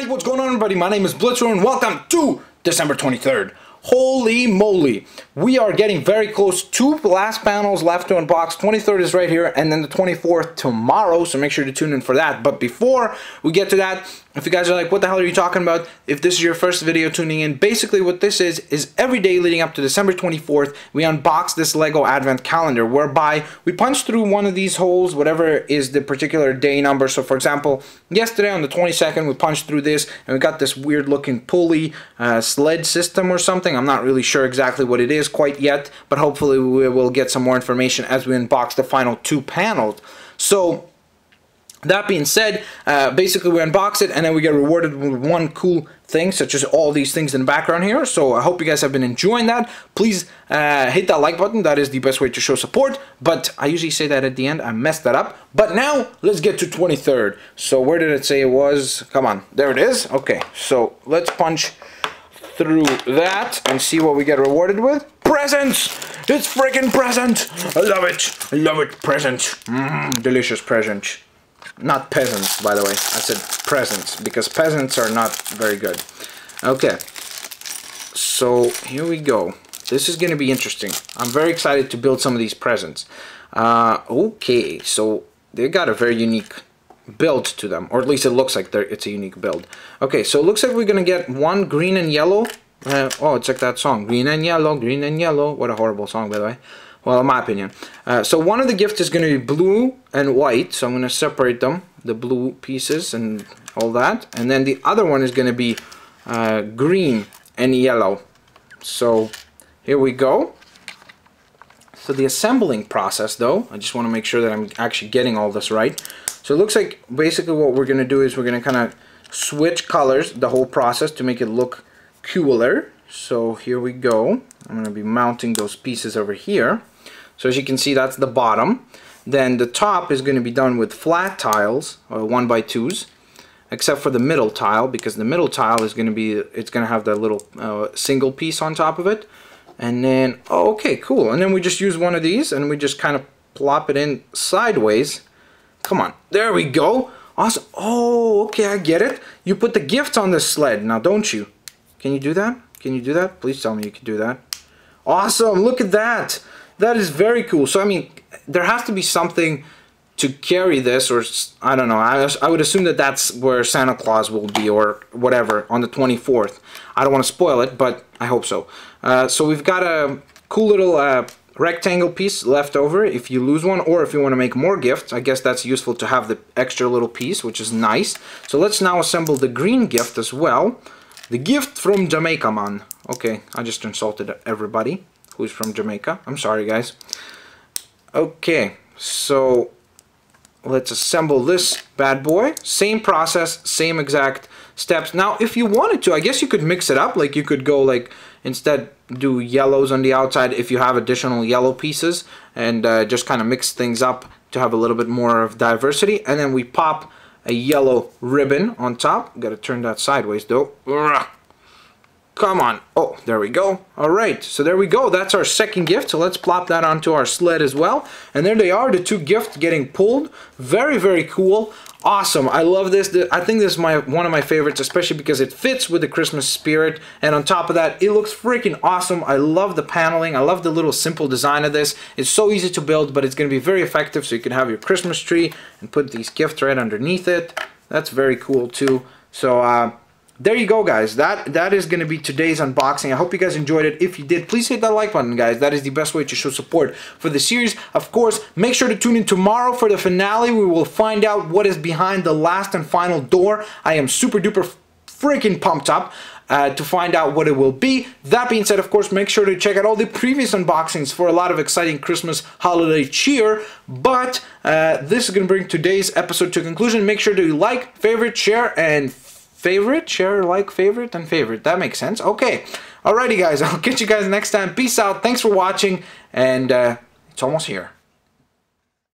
Alrighty, what's going on everybody? My name is Blitzer and welcome to December 23rd. Holy moly, we are getting very close. Two last panels left to unbox. 23rd is right here and then the 24th tomorrow, so make sure to tune in for that. But before we get to that, if you guys are like, what the hell are you talking about? If this is your first video tuning in, basically what this is, is every day leading up to December 24th, we unbox this LEGO Advent Calendar, whereby we punch through one of these holes, whatever is the particular day number. So for example, yesterday on the 22nd, we punched through this, and we got this weird looking pulley uh, sled system or something. I'm not really sure exactly what it is quite yet, but hopefully we will get some more information as we unbox the final two panels. So that being said, uh, basically we unbox it and then we get rewarded with one cool thing, such as all these things in the background here. So I hope you guys have been enjoying that. Please uh, hit that like button. That is the best way to show support. But I usually say that at the end. I messed that up. But now let's get to 23rd. So where did it say it was? Come on. There it is. Okay. So let's punch through that and see what we get rewarded with. Presents! It's freaking present! I love it! I love it! Present! Mmm, delicious present. Not peasants, by the way. I said presents, because peasants are not very good. Okay. So, here we go. This is going to be interesting. I'm very excited to build some of these presents. Uh, okay, so they got a very unique build to them, or at least it looks like it's a unique build. Okay, so it looks like we're going to get one green and yellow. Uh, oh, it's like that song, green and yellow, green and yellow. What a horrible song, by the way. Well, in my opinion. Uh, so one of the gifts is going to be blue and white. So I'm going to separate them, the blue pieces and all that. And then the other one is going to be uh, green and yellow. So here we go. So the assembling process though, I just want to make sure that I'm actually getting all this right. So it looks like basically what we're going to do is we're going to kind of switch colors the whole process to make it look cooler. So here we go. I'm going to be mounting those pieces over here. So as you can see, that's the bottom. Then the top is going to be done with flat tiles, or one by twos, except for the middle tile, because the middle tile is going to be, it's going to have that little uh, single piece on top of it. And then, oh, okay, cool. And then we just use one of these, and we just kind of plop it in sideways. Come on, there we go. Awesome. Oh, okay, I get it. You put the gifts on the sled now, don't you? Can you do that? Can you do that? Please tell me you can do that. Awesome, look at that. That is very cool. So, I mean, there has to be something to carry this, or I don't know. I, I would assume that that's where Santa Claus will be, or whatever, on the 24th. I don't want to spoil it, but I hope so. Uh, so we've got a cool little uh, rectangle piece left over if you lose one, or if you want to make more gifts. I guess that's useful to have the extra little piece, which is nice. So let's now assemble the green gift as well. The gift from Jamaica, man. Okay, I just insulted everybody who's from Jamaica. I'm sorry, guys. Okay, so let's assemble this bad boy. Same process, same exact steps. Now, if you wanted to, I guess you could mix it up. Like you could go like, instead do yellows on the outside if you have additional yellow pieces and uh, just kind of mix things up to have a little bit more of diversity. And then we pop a yellow ribbon on top. Got to turn that sideways though. Come on. Oh, there we go. All right, so there we go. That's our second gift. So let's plop that onto our sled as well. And there they are, the two gifts getting pulled. Very, very cool. Awesome. I love this. I think this is my one of my favorites, especially because it fits with the Christmas spirit. And on top of that, it looks freaking awesome. I love the paneling. I love the little simple design of this. It's so easy to build, but it's going to be very effective. So you can have your Christmas tree and put these gifts right underneath it. That's very cool too. So uh, there you go guys. That that is going to be today's unboxing. I hope you guys enjoyed it. If you did please hit that like button guys. That is the best way to show support for the series. Of course make sure to tune in tomorrow for the finale. We will find out what is behind the last and final door. I am super duper freaking pumped up uh, to find out what it will be. That being said, of course, make sure to check out all the previous unboxings for a lot of exciting Christmas holiday cheer. But uh, this is going to bring today's episode to a conclusion. Make sure to like, favorite, share, and favorite, share, like, favorite, and favorite. That makes sense. Okay. Alrighty, guys. I'll catch you guys next time. Peace out. Thanks for watching. And uh, it's almost here.